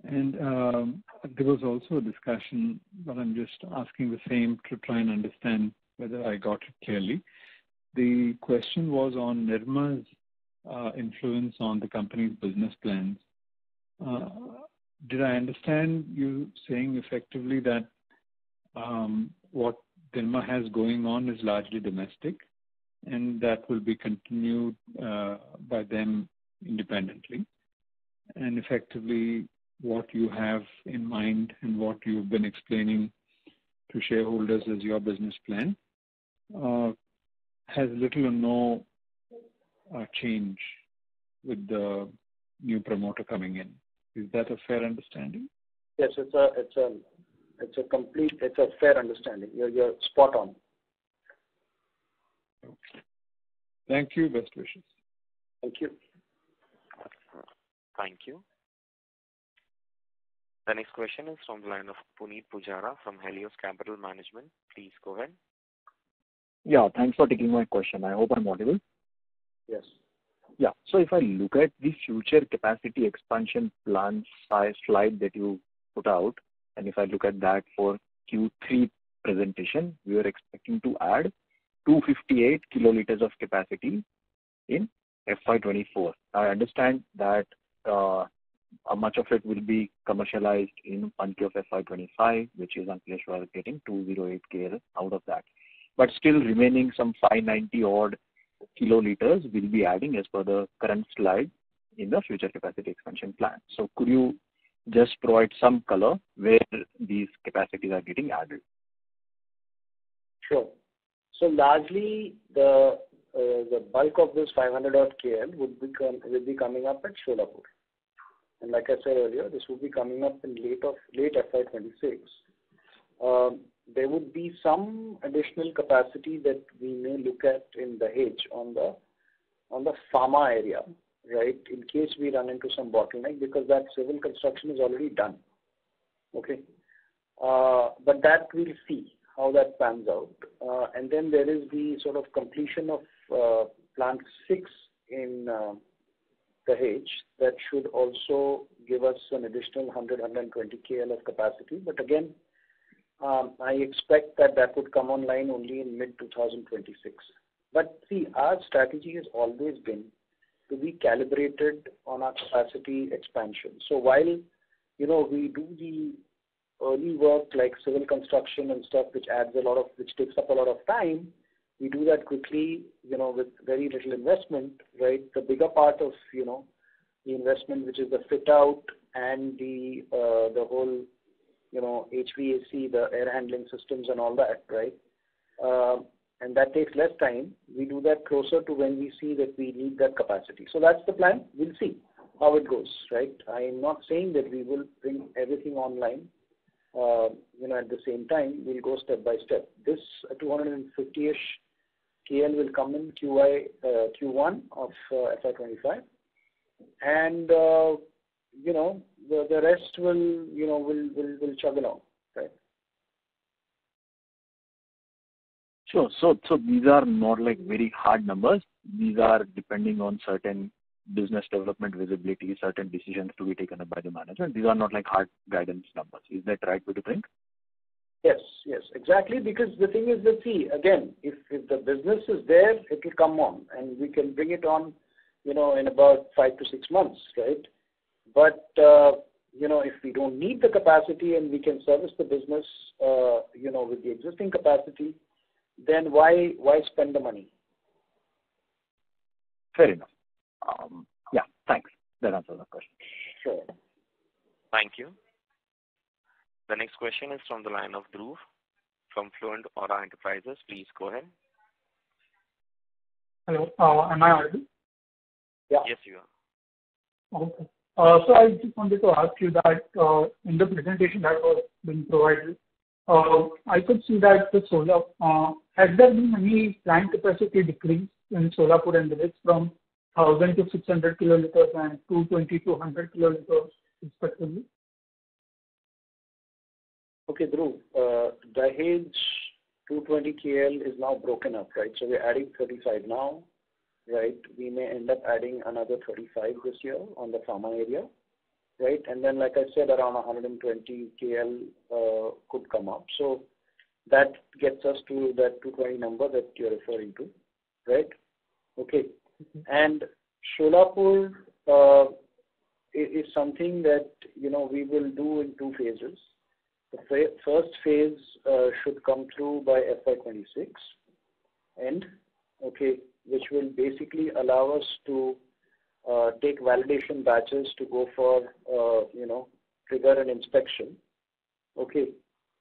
Um, there was also a discussion, but I'm just asking the same to try and understand whether I got it clearly. The question was on Nirma's uh, influence on the company's business plans. Uh, did I understand you saying effectively that um, what Nirma has going on is largely domestic and that will be continued uh, by them independently? And effectively, what you have in mind and what you've been explaining to shareholders as your business plan uh, has little or no uh, change with the new promoter coming in. Is that a fair understanding? Yes, it's a complete, it's a fair understanding. You're spot on. Okay. Thank you. Best wishes. Thank you. Thank you. The next question is from the line of Punit Pujara from Helios Capital Management. Please go ahead. Yeah, thanks for taking my question. I hope I'm audible. Yes. Yeah. So if I look at the future capacity expansion plans slide that you put out, and if I look at that for Q3 presentation, we are expecting to add 258 kiloliters of capacity in FY24. I understand that uh, Uh, much of it will be commercialized in Q1 of FY 2025, which is Ankleshwar getting 208 KL out of that. But still remaining some 590 odd kiloliters we'll be adding as per the current slide in the future capacity expansion plan. So could you just provide some color where these capacities are getting added? Sure. So largely the uh, the bulk of this 500 odd KL will be coming up at Solapur. And like I said earlier, this will be coming up in late of late FY 2026. Um, there would be some additional capacity that we may look at in Dahej on the on the pharma area, right? In case we run into some bottleneck, because that civil construction is already done. Okay? Uh, but that we'll see how that pans out. Uh and then there is the sort of completion of uh, plant six in um, Dahej. That should also give us an additional 120 KL of capacity. But again, um, I expect that that would come online only in mid-2026. See, our strategy has always been to be calibrated on our capacity expansion. So while, you know, we do the early work like civil construction and stuff, which adds a lot of which takes up a lot of time, we do that quickly, you know, with very little investment, right? The bigger part of, you know, the investment, which is the fit out and the uh, the whole, you know, HVAC, the air handling systems and all that, right? And that takes less time. We do that closer to when we see that we need that capacity. So that's the plan. We'll see. how it goes, right? I'm not saying that we will bring everything online, you know, at the same time. We'll go step by step. This 250-ish KL will come in Q1 uh, of uh, FY 2025. Uh, you know, the rest will, you know, will chug along, right? Sure. So so these are not like very hard numbers. These are depending on certain business development visibility, certain decisions to be taken by the management. These are not like hard guidance numbers. Is that right way to think? Yes. Yes, exactly. Because the thing is that, see, again, if the business is there, it will come on, and we can bring it on, you know, in about five to six months, right? But, uh, you know, if we don't need the capacity and we can service the business, uh, you know, with the existing capacity, then why why spend the money? Fair enough. Um, yeah, thanks. That answers the question. Sure. Thank you. The next question is from the line of Dhruv from Fluent Aura Enterprises. Please go ahead. Hello, uh, am I audible? Yeah. Yes, you are. Okay. Uh, so I just wanted to ask you that, uh, in the presentation that was being provided, I could see that the solar, has there been any plant capacity decrease in Solapur and Dahej from 1,000 to 600 kiloliters and 220 to 100 kiloliters respectively? Okay, Dhruv. Uh, Dahej 220 KL is now broken up, right? So we're adding 35 now, right? We may end up adding another 35 this year on the pharma area, right? And then like I said, around 120 KL uh, could come up. So that gets us to that 220 number that you're referring to, right? Okay. Mm-hmm. And Solapur uh, is something that, you know, we will do in two phases. The first phase uh, should come through by FY 2026 end, okay, which will basically allow us to uh, take validation batches to go for, uh, you know, trigger an inspection. Okay.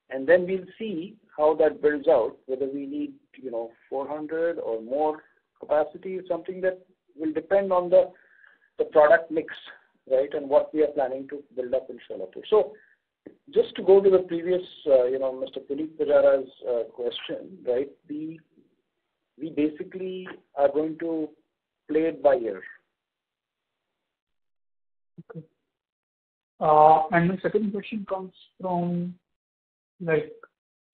And then we'll see how that builds out, whether we need, you know, 400 or more capacity. is Something that will depend on the product mix, right? And what we are planning to build up in Solapur. Just to go to the previous, uh, you know, Mr. Punit Pujara's uh, question, right? We we basically are going to play it by ear. Okay. Uh, and my second question comes from like,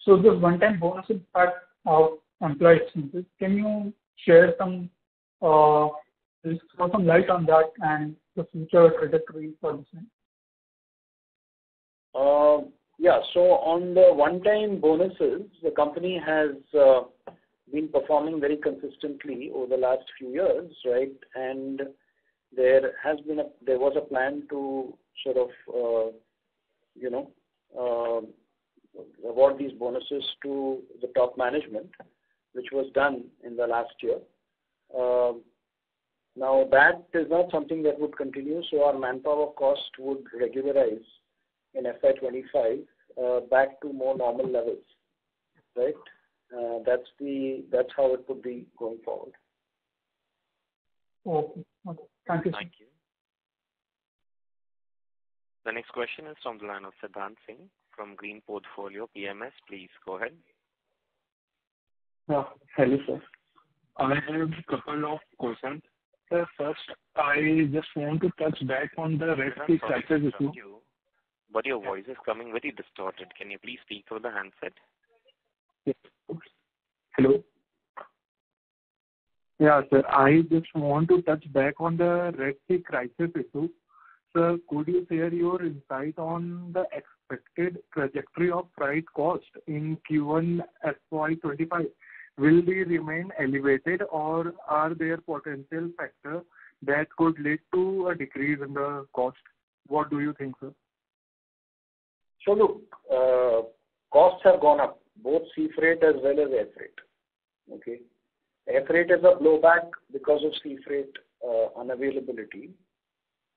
so the one-time bonus impact of employee expenses, can you share some, throw some light on that and the future trajectory for the same? Uh, yeah. So on the one-time bonuses, the company has uh, been performing very consistently over the last few years, right? And there has been a there was a plan to sort of, uh, you know, award these bonuses to the top management, which was done in the last year. Now that is not something that would continue, so our manpower cost would regularize in FY 2025 uh, back to more normal levels, right? Uh, that's the that's how it would be going forward. Okay. Thank you. Thank you. The next question is from the line of Siddhant Singh from Green Portfolio PMS. Please go ahead. Hello, sir. I have a couple of questions. Sir, first, I just want to touch back on the Red Sea crisis issue. But your voice is coming very distorted. Can you please speak through the handset? Yes. Hello. Yeah, sir. I just want to touch back on the Red Sea crisis issue. Sir, could you share your insight on the expected trajectory of freight cost in Q1 FY 25? Will they remain elevated or are there potential factors that could lead to a decrease in the cost? What do you think, sir? So look, uh, costs have gone up, both sea freight as well as air freight. Okay? Air freight is a blowback because of sea freight uh, unavailability,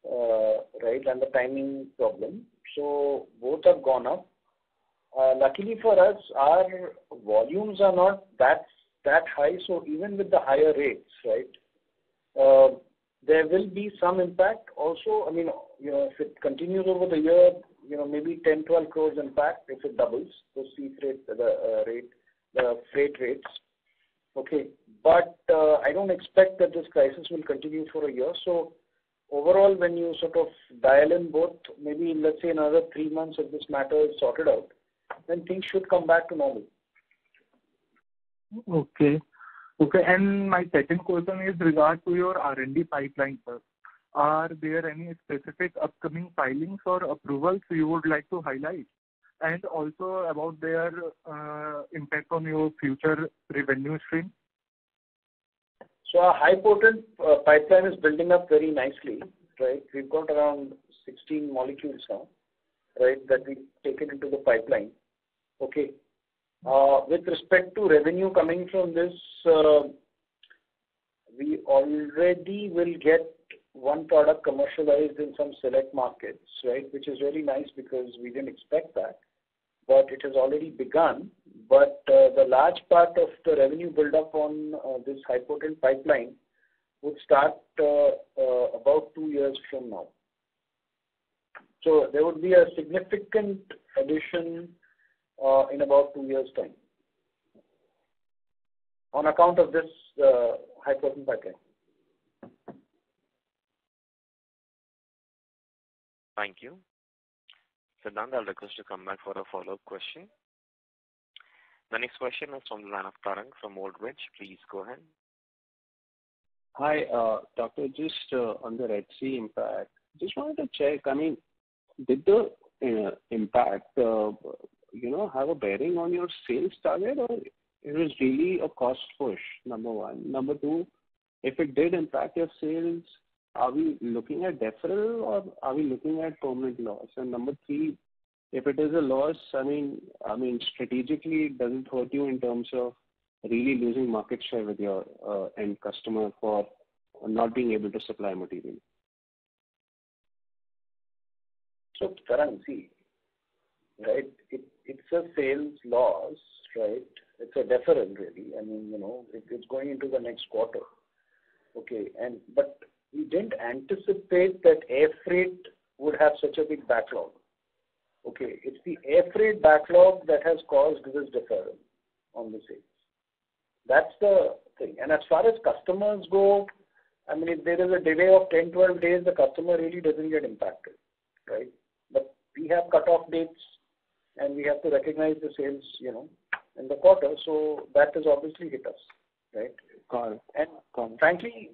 uh, right, and the timing problem. So both have gone up. Luckily for us, our volumes are not that that high. So even with the higher rates, right, there will be some impact. Also, I mean, you know, if it continues over the year, you know, maybe 10 crores-12 crores impact if it doubles the sea freight, the uh, rate, the freight rates. Okay. But uh, I don't expect that this crisis will continue for a year. So overall, when you sort of dial in both, maybe let's say another three months if this matter is sorted out, then things should come back to normal. Okay. Okay. And my second question is regard to your R&D pipeline, sir. Are there any specific upcoming filings or approvals you would like to highlight? And also about their uh, impact on your future revenue stream. So, our high potent uh, pipeline is building up very nicely, right? We've got around 16 molecules now, right, that we've taken into the pipeline. Okay. Uh, with respect to revenue coming from this, we already will get one product commercialized in some select markets, right? Which is really nice because we didn't expect that, but it has already begun. But uh, the large part of the revenue build-up on uh, this high potent pipeline would start uh, about two years from now. So there would be a significant addition in about two years' time on account of this high potent pipeline. Thank you. Siddhant, I'll request you to come back for a follow-up question. The next question is from the line of Tarang from Old Bridge. Please go ahead. Hi, uh, doctor. Just uh, on the Red Sea impact, just wanted to check, I mean, did the uh, impact, you know, have a bearing on your sales target or it was really a cost push, number one? Number two, if it did impact your sales, are we looking at deferral or are we looking at permanent loss? And number three, if it is a loss, I mean, I mean strategically, it does it hurt you in terms of really losing market share with your uh, end customer for not being able to supply material? So Tarang, see, right, it's a sales loss, right? It's a deferral really. I mean, you know, it's going into the next quarter. Okay. We didn't anticipate that air freight would have such a big backlog. Okay. It's the air freight backlog that has caused this deferral on the sales. That's the thing. And as far as customers go, I mean, if there is a delay of 10, 12 days, the customer really doesn't get impacted, right? But we have cut-off dates, and we have to recognize the sales, you know, in the quarter. So that has obviously hit us, right? Got it. Frankly,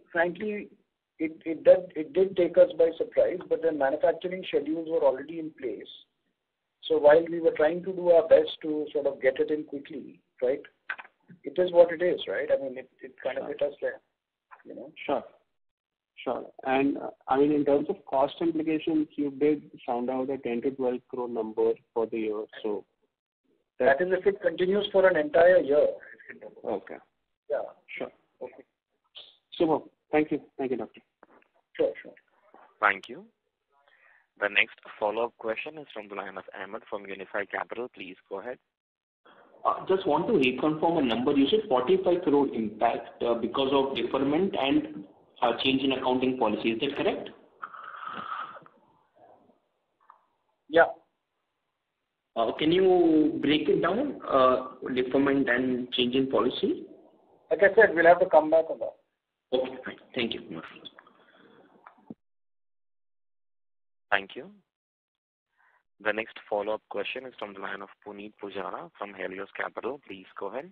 it did take us by surprise, but the manufacturing schedules were already in place. So while we were trying to do our best to sort of get it in quickly, right, it is what it is, right? I mean, it kind of hit us there, you know? Sure. Sure. And I mean, in terms of cost implications, you did sound out a 10 crore-12 crore number for the year. So that is if it continues for an entire year. Okay. Yeah. Sure. Okay. Super. Thank you. Thank you, doctor. Sure, sure. Thank you. The next follow-up question is from the line of Ahmed from Unifi Capital. Please go ahead. Uh, just want to reconfirm a number. You said 45 crore impact uh, because of deferment and uh, change in accounting policy. Is that correct? Yeah. Can you break it down, deferment and change in policy? Like I said, we'll have to come back on that. Okay, fine. Thank you. Thank you. The next follow-up question is from the line of Punit Pujara from Helios Capital. Please go ahead.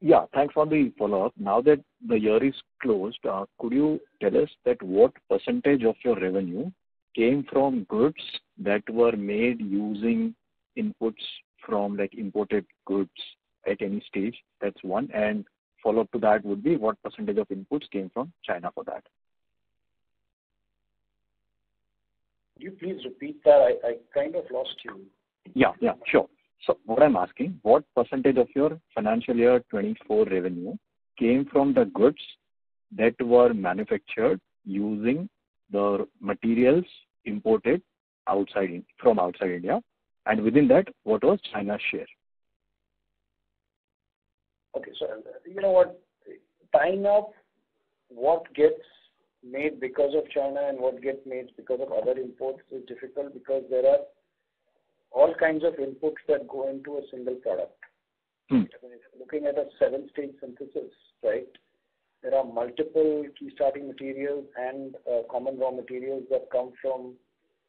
Yeah, thanks for the follow-up. Now that the year is closed, uh, could you tell us that what percentage of your revenue came from goods that were made using inputs from, like, imported goods at any stage? That's one. And follow-up to that would be what percentage of inputs came from China for that? Could you please repeat that? I kind of lost you. Yeah, yeah, sure. So what I'm asking, what percentage of your financial year 2024 revenue came from the goods that were manufactured using the materials imported outside, from outside India? And within that, what was China's share? Okay. So you know what? Tying up what gets made because of China and what gets made because of other imports is difficult because there are all kinds of inputs that go into a single product. I mean, if you're looking at a seven-stage synthesis, right? There are multiple key starting materials and uh, common raw materials that come from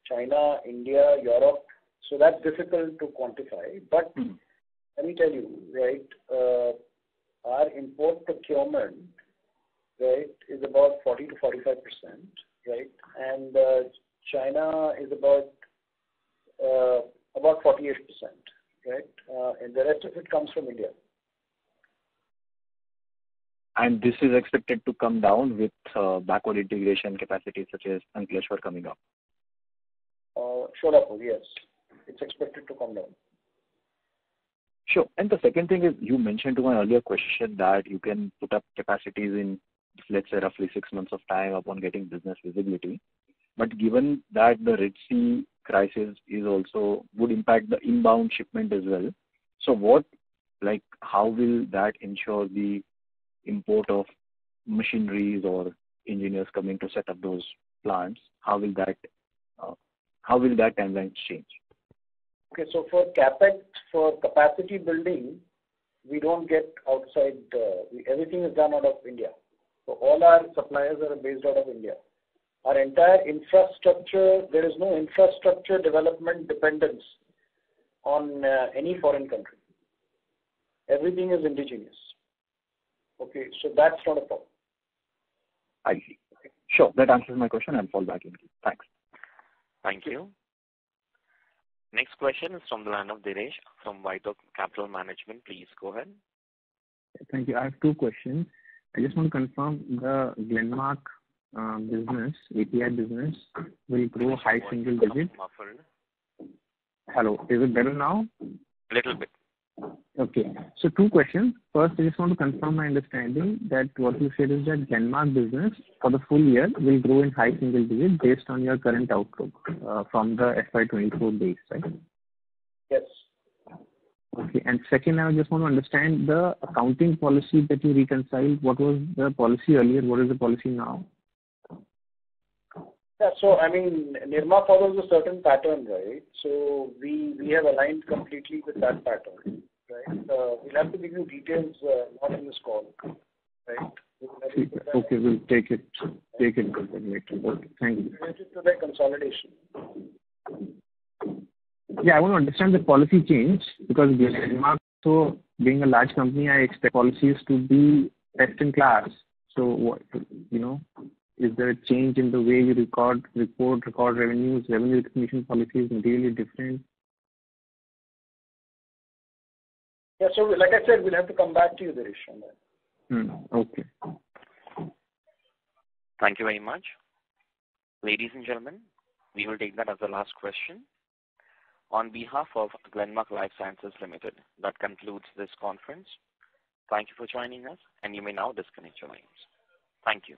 China, India, Europe. So that's difficult to quantify. But Hmm. let me tell you, right, uh, our import procurement, right, is about 40 to 45 percent right? And uh, China is about uh, about 48 percent right? Uh, And the rest of it comes from India. And this is expected to come down with uh, backward integration capacities such as Ankleshwar coming up. Uh, Solapur, yes. It's expected to come down. Sure. And the second thing is, you mentioned to my earlier question that you can put up capacities in, let's say, roughly six months of time upon getting business visibility. But given that the Red Sea crisis is also would impact the inbound shipment as well, so what, like, how will that ensure the import of machineries or engineers coming to set up those plants? How will that, uh, how will that timeline change? Okay, so for CapEx, for capacity building, we don't get outside, uh, we- everything is done out of India. So all our suppliers are based out of India. Our entire infrastructure, there is no infrastructure development dependence on uh, any foreign country. Everything is indigenous. Okay, so that's not a problem. I see. Sure. That answers my question. I'll fall back in. Thanks. Thank you. Next question is from the line of Dinesh from White Oak Capital Management. Please go ahead. Thank you. I have two questions. I just want to confirm the Glenmark uh, business, API business, will grow high single digit. Muffled. Hello, is it better now? A little bit. Okay. So two questions. First, I just want to confirm my understanding that what you said is that Glenmark business for the full year will grow in high single digit based on your current outlook uh, from the FY24 base, right? Yes. Okay. And second, I just want to understand the accounting policy that you reconciled. What was the policy earlier? What is the policy now? Yeah, so I mean, Nirma follows a certain pattern, right? So we we have aligned completely with that pattern, right? Uh, We'll have to give you details, uh, not in this call, right? We'll have to put that Okay, we'll take it, take it later. Okay, thank you. related to the consolidation. Yeah, I want to understand the policy change because Glenmark, so being a large company, I expect policies to be best in class. So what, you know, is there a change in the way you record, report, record revenues, revenue recognition policies materially different? Yeah, so like I said, we'll have to come back to you, Dirish, on that. Hmm, okay. Thank you very much. Ladies and gentlemen, we will take that as the last question. On behalf of Glenmark Life Sciences Limited, that concludes this conference. Thank you for joining us, and you may now disconnect your lines. Thank you.